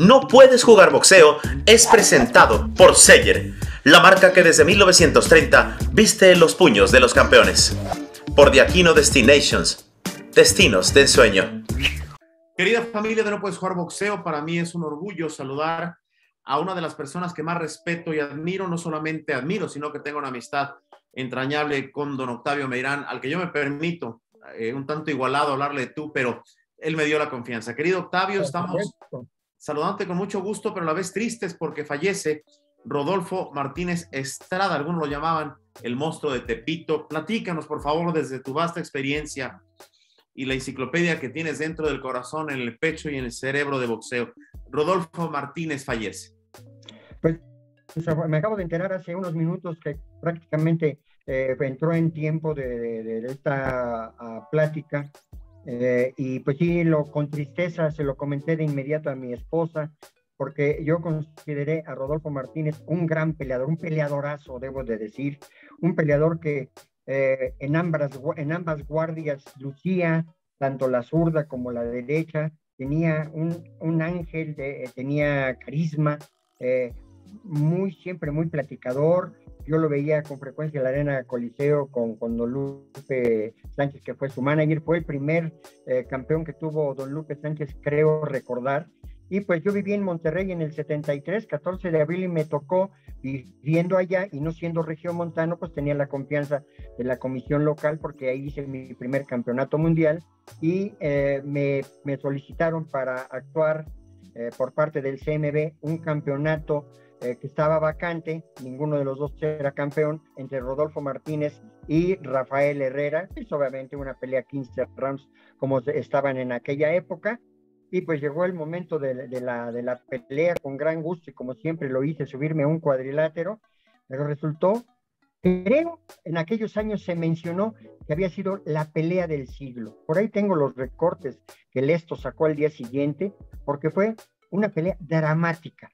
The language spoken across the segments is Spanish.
No puedes jugar boxeo es presentado por Seyer, la marca que desde 1930 viste los puños de los campeones. Por Diaquino Destinations, destinos de ensueño. Querida familia de No Puedes Jugar Boxeo, para mí es un orgullo saludar a una de las personas que más respeto y admiro, no solamente admiro, sino que tengo una amistad entrañable con don Octavio Meirán, al que yo me permito eh, un tanto igualado hablarle de tú, pero él me dio la confianza. Querido Octavio, estamos saludándote con mucho gusto, pero a la vez tristes porque fallece Rodolfo Martínez Estrada, algunos lo llamaban el monstruo de Tepito. Platícanos, por favor, desde tu vasta experiencia y la enciclopedia que tienes dentro del corazón, en el pecho y en el cerebro de boxeo. Rodolfo Martínez fallece. Pues me acabo de enterar hace unos minutos que prácticamente eh, entró en tiempo de, esta ah, plática eh, y pues sí, lo, con tristeza se lo comenté de inmediato a mi esposa, porque yo consideré a Rodolfo Martínez un gran peleador, un peleadorazo, debo de decir, un peleador que eh, en, ambas, en ambas guardias lucía, tanto la zurda como la derecha, tenía un, un ángel, de, tenía carisma, eh, muy siempre muy platicador, yo lo veía con frecuencia en la Arena Coliseo con, con Don Lupe Sánchez, que fue su manager. Fue el primer eh, campeón que tuvo Don Lupe Sánchez, creo recordar. Y pues yo viví en Monterrey en el 73, 14 de abril, y me tocó viviendo allá y no siendo región montano, pues tenía la confianza de la comisión local porque ahí hice mi primer campeonato mundial y eh, me, me, solicitaron para actuar eh, por parte del CMB un campeonato eh, que estaba vacante, ninguno de los dos era campeón, entre Rodolfo Martínez y Rafael Herrera, es obviamente una pelea 15 rounds como estaban en aquella época, y pues llegó el momento de, la, de la pelea con gran gusto y como siempre lo hice, subirme a un cuadrilátero, pero resultó, creo, en aquellos años se mencionó que había sido la pelea del siglo. Por ahí tengo los recortes que Lesto sacó al día siguiente, porque fue una pelea dramática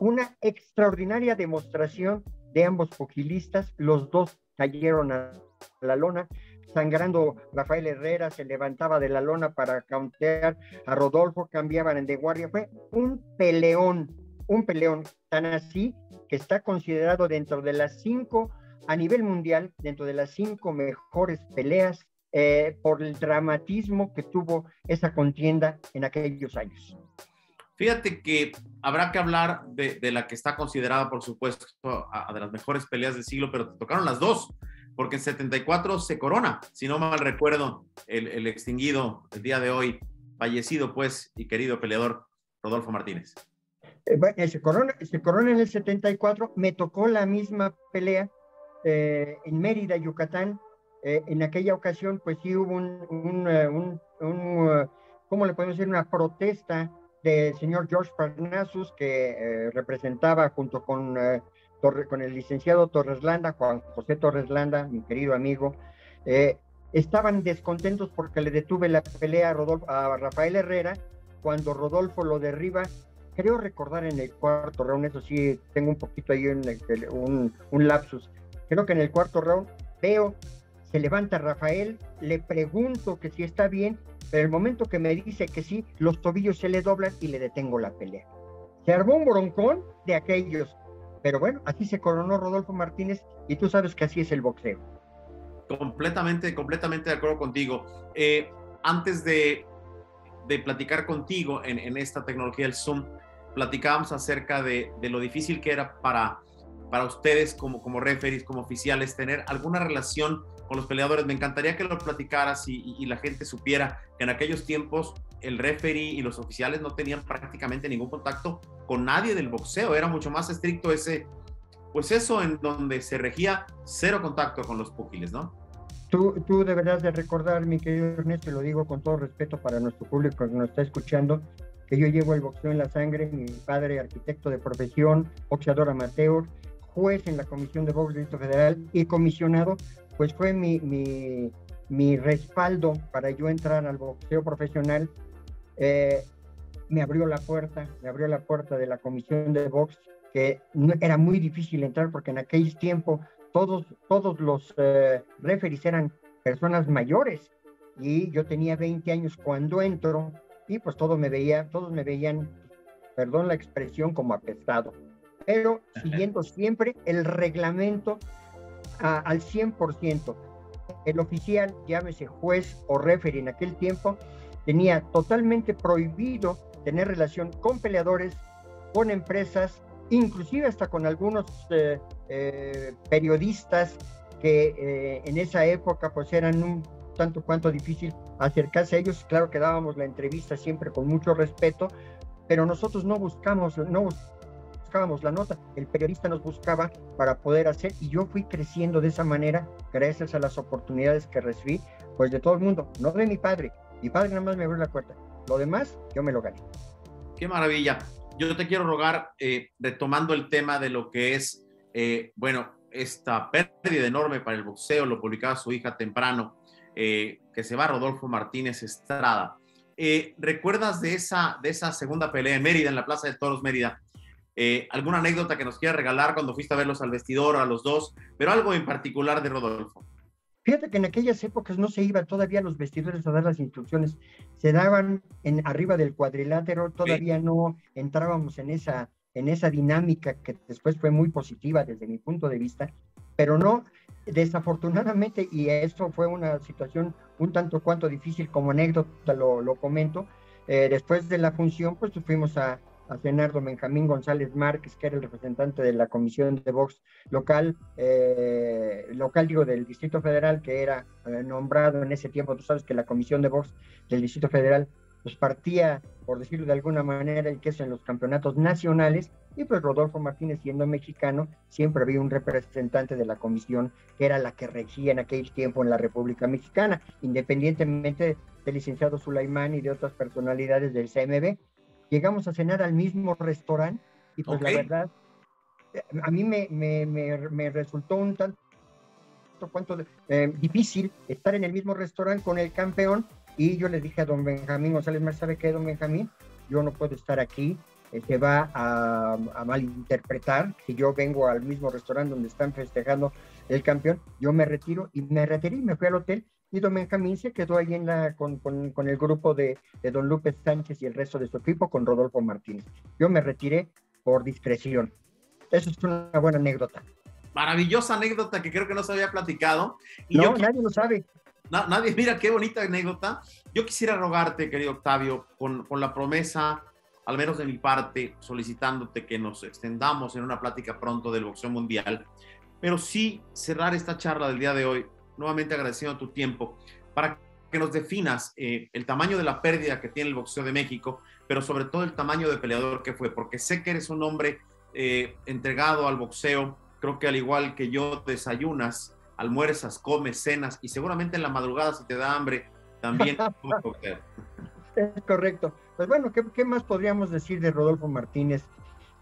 una extraordinaria demostración de ambos pugilistas. Los dos cayeron a la lona, sangrando Rafael Herrera se levantaba de la lona para countear a Rodolfo, cambiaban de guardia. Fue un peleón, un peleón tan así que está considerado dentro de las cinco a nivel mundial, dentro de las cinco mejores peleas eh, por el dramatismo que tuvo esa contienda en aquellos años. Fíjate que habrá que hablar de, la que está considerada, por supuesto, a, de las mejores peleas del siglo, pero te tocaron las dos, porque en 74 se corona, si no mal recuerdo, el, extinguido el día de hoy, fallecido pues y querido peleador Rodolfo Martínez. Eh, se, corona, se corona en el 74, me tocó la misma pelea eh, en Mérida, Yucatán. Eh, en aquella ocasión, pues sí hubo un, un, ¿cómo le podemos decir? Una protesta del señor George Parnassus, que eh, representaba junto con, eh, con el licenciado Torres Landa, Juan José Torres Landa, mi querido amigo, eh, estaban descontentos porque le detuve la pelea a, Rafael Herrera cuando Rodolfo lo derriba. Creo recordar en el cuarto round, eso sí, tengo un poquito ahí un, un lapsus. Creo que en el cuarto round veo, se levanta Rafael, le pregunto que si está bien pero el momento que me dice que sí, los tobillos se le doblan y le detengo la pelea. Se armó un broncón de aquellos, pero bueno, así se coronó Rodolfo Martínez y tú sabes que así es el boxeo. Completamente, completamente de acuerdo contigo. Eh, antes de, de, platicar contigo en, en, esta tecnología del Zoom, platicábamos acerca de, de, lo difícil que era para, para ustedes como, como referees, como oficiales, tener alguna relación con los peleadores. Me encantaría que lo platicaras y, la gente supiera que en aquellos tiempos el referee y los oficiales no tenían prácticamente ningún contacto con nadie del boxeo. Era mucho más estricto ese, pues eso en donde se regía cero contacto con los pugiles, ¿no? Tú, tú deberás de recordar, mi querido Ernesto, y lo digo con todo respeto para nuestro público que nos está escuchando, que yo llevo el boxeo en la sangre, mi padre arquitecto de profesión, boxeador amateur, juez en la Comisión de Box Federal y comisionado pues fue mi, mi, respaldo para yo entrar al boxeo profesional. Eh, me abrió la puerta, me abrió la puerta de la comisión de box, que era muy difícil entrar porque en aquel tiempo todos, todos los eh, referees eran personas mayores y yo tenía 20 años cuando entro y pues todos me veía, todos me veían perdón la expresión, como apestado, pero siguiendo siempre el reglamento al 100%. El oficial, llámese juez o referee en aquel tiempo, tenía totalmente prohibido tener relación con peleadores, con empresas, inclusive hasta con algunos eh, eh, periodistas que eh, en esa época pues eran un tanto cuanto difícil acercarse a ellos. Claro que dábamos la entrevista siempre con mucho respeto, pero nosotros no buscamos, no buscábamos la nota, el periodista nos buscaba para poder hacer y yo fui creciendo de esa manera gracias a las oportunidades que recibí, pues de todo el mundo, no de mi padre, mi padre nada más me abrió la puerta, lo demás yo me lo gané. Qué maravilla. Yo te quiero rogar, eh, retomando el tema de lo que es, eh, bueno, esta pérdida enorme para el boxeo, lo publicaba su hija temprano, eh, que se va Rodolfo Martínez Estrada. ¿Recuerdas de esa, de esa segunda pelea en Mérida, en la Plaza de Toros Mérida? Eh, alguna anécdota que nos quiera regalar cuando fuiste a verlos al vestidor, a los dos, pero algo en particular de Rodolfo. Fíjate que en aquellas épocas no se iba todavía a los vestidores a dar las instrucciones, se daban en arriba del cuadrilátero, todavía no entrábamos en esa, en esa dinámica que después fue muy positiva desde mi punto de vista, pero no, desafortunadamente, y eso fue una situación un tanto cuanto difícil como anécdota, lo, lo comento, eh, después de la función, pues fuimos a, a Leonardo Benjamín González Márquez, que era el representante de la Comisión de Box local, eh, local digo, del Distrito Federal, que era eh, nombrado en ese tiempo, tú sabes que la Comisión de Box del Distrito Federal pues partía, por decirlo de alguna manera, el queso en los campeonatos nacionales, y pues Rodolfo Martínez, siendo mexicano, siempre había un representante de la comisión que era la que regía en aquel tiempo en la República Mexicana, independientemente del licenciado Sulaimán y de otras personalidades del CMB, llegamos a cenar al mismo restaurante y pues la verdad, a mí me, me, me, resultó un tanto cuanto eh, difícil estar en el mismo restaurante con el campeón y yo le dije a don Benjamín González Mar, ¿sabe qué, don Benjamín? Yo no puedo estar aquí, eh, se va a, a, malinterpretar si yo vengo al mismo restaurante donde están festejando el campeón, yo me retiro y me retiré y me fui al hotel y don Benjamín se quedó ahí en la, con, con, el grupo de, de, don Lupe Sánchez y el resto de su equipo con Rodolfo Martínez. Yo me retiré por discreción. Eso es una buena anécdota. Maravillosa anécdota que creo que no se había platicado. Y no, nadie lo sabe. nadie, mira qué bonita anécdota. Yo quisiera rogarte, querido Octavio, con, con la promesa, al menos de mi parte, solicitándote que nos extendamos en una plática pronto del boxeo mundial, pero sí cerrar esta charla del día de hoy nuevamente agradeciendo tu tiempo, para que nos definas eh, el tamaño de la pérdida que tiene el boxeo de México, pero sobre todo el tamaño de peleador que fue, porque sé que eres un hombre eh, entregado al boxeo, creo que al igual que yo desayunas, almuerzas, comes, cenas y seguramente en la madrugada si te da hambre también. es correcto. Pues bueno, ¿qué, ¿qué, más podríamos decir de Rodolfo Martínez?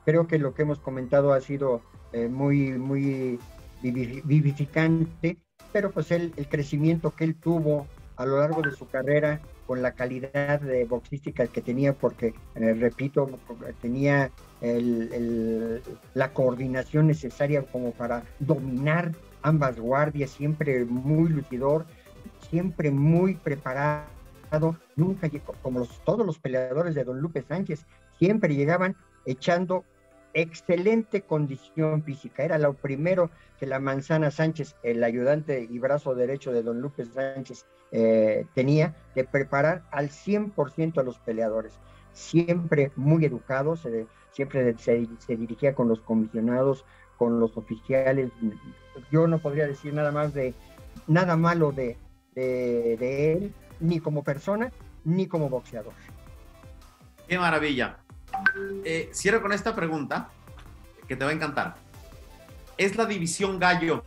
Creo que lo que hemos comentado ha sido eh, muy, muy vivificante pero pues el crecimiento que él tuvo a lo largo de su carrera con la calidad de boxística que tenía, porque, eh, repito, tenía la coordinación necesaria como para dominar ambas guardias, siempre muy luchidor, siempre muy preparado, nunca como todos los peleadores de Don Lupe Sánchez, siempre llegaban echando excelente condición física. Era lo primero que la Manzana Sánchez, el ayudante y brazo derecho de don Lupe Sánchez, eh, tenía de preparar al 100% a los peleadores. Siempre muy educados, siempre se, dirigía con los comisionados, con los oficiales. Yo no podría decir nada más de nada malo de, de él, ni como persona, ni como boxeador. Qué maravilla. Eh, cierro con esta pregunta que te va a encantar. ¿Es la división gallo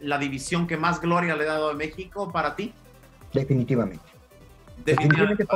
la división que más gloria le ha dado a México para ti? Definitivamente. Definitivamente,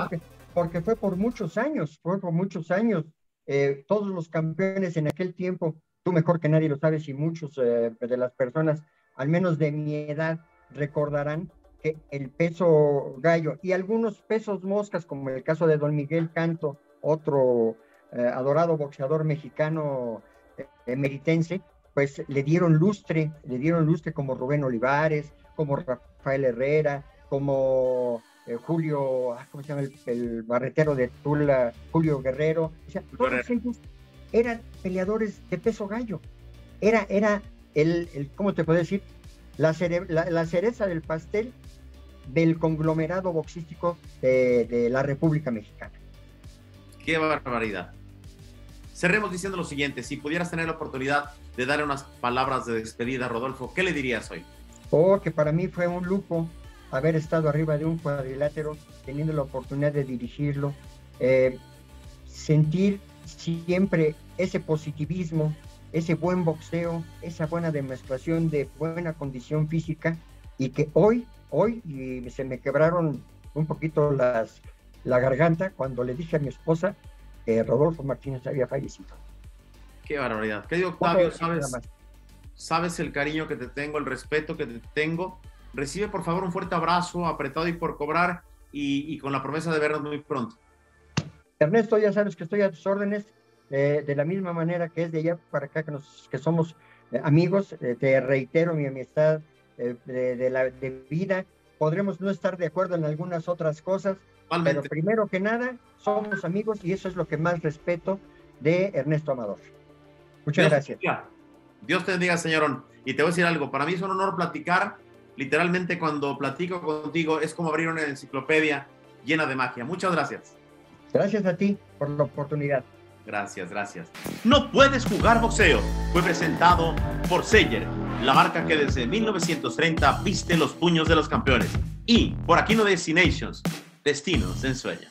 porque, fue por muchos años, fue por muchos años. Eh, todos los campeones en aquel tiempo, tú mejor que nadie lo sabes y muchos eh, de las personas, al menos de mi edad, recordarán que el peso gallo y algunos pesos moscas, como el caso de don Miguel Canto, otro eh, adorado boxeador mexicano eh, emeritense, pues le dieron lustre, le dieron lustre como Rubén Olivares, como Rafael Herrera, como eh, Julio, ah, ¿cómo se llama? El, barretero de Tula, Julio Guerrero. O sea, todos ellos eran peleadores de peso gallo. Era, era el, el ¿cómo te puedo decir? La, la, cereza del pastel del conglomerado boxístico de, de la República Mexicana. Qué barbaridad. Cerremos diciendo lo siguiente, si pudieras tener la oportunidad de dar unas palabras de despedida, Rodolfo, ¿qué le dirías hoy? Oh, que para mí fue un lujo haber estado arriba de un cuadrilátero, teniendo la oportunidad de dirigirlo, eh, sentir siempre ese positivismo, ese buen boxeo, esa buena demostración de buena condición física y que hoy, hoy se me quebraron un poquito las, la garganta cuando le dije a mi esposa Rodolfo Martínez había fallecido. Qué barbaridad. Querido Octavio, sabes, sabes el cariño que te tengo, el respeto que te tengo Recibe por favor un fuerte abrazo, apretado y por cobrar, y, con la promesa de vernos muy pronto. Ernesto, ya sabes que estoy a tus órdenes, eh, de la misma manera que es de allá para acá, que, nos, que somos eh, amigos, eh, te reitero mi amistad de, la de vida. Podremos no estar de acuerdo en algunas otras cosas, pero primero que nada, somos amigos y eso es lo que más respeto de Ernesto Amador. Muchas gracias. Dios te bendiga, señorón. Y te voy a decir algo, para mí es un honor platicar literalmente cuando platico contigo es como abrir una enciclopedia llena de magia. Muchas gracias. Gracias a ti por la oportunidad. Gracias, gracias. No puedes jugar boxeo. Fue presentado por Seyer, la marca que desde 1930 viste los puños de los campeones. Y por Aquino Destinations, destinos en sueño.